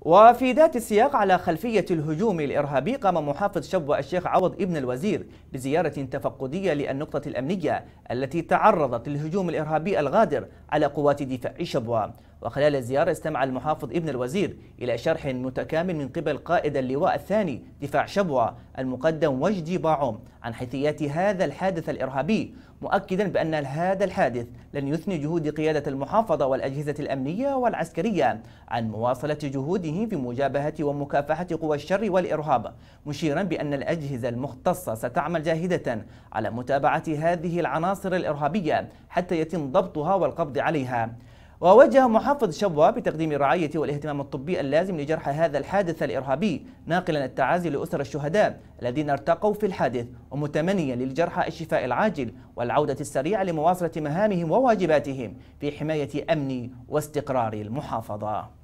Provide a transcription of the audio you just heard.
وفي ذات السياق على خلفية الهجوم الإرهابي قام محافظ شبوة الشيخ عوض ابن الوزير بزيارة تفقدية للنقطة الأمنية التي تعرضت للهجوم الإرهابي الغادر على قوات دفاع شبوة وخلال الزيارة استمع المحافظ ابن الوزير إلى شرح متكامل من قبل قائد اللواء الثاني دفاع شبوة المقدم وجدي باعوم عن حيثيات هذا الحادث الإرهابي مؤكدا بأن هذا الحادث لن يثني جهود قيادة المحافظة والأجهزة الأمنية والعسكرية عن مواصلة جهوده في مجابهة ومكافحة قوى الشر والإرهاب مشيرا بأن الأجهزة المختصة ستعمل جاهدة على متابعة هذه العناصر الإرهابية حتى يتم ضبطها والقبض عليها. ووجه محافظ شبوة بتقديم الرعاية والاهتمام الطبي اللازم لجرح هذا الحادث الإرهابي ناقلا التعازي لأسر الشهداء الذين ارتقوا في الحادث ومتمنيا للجرحى الشفاء العاجل والعودة السريعة لمواصلة مهامهم وواجباتهم في حماية أمن واستقرار المحافظة.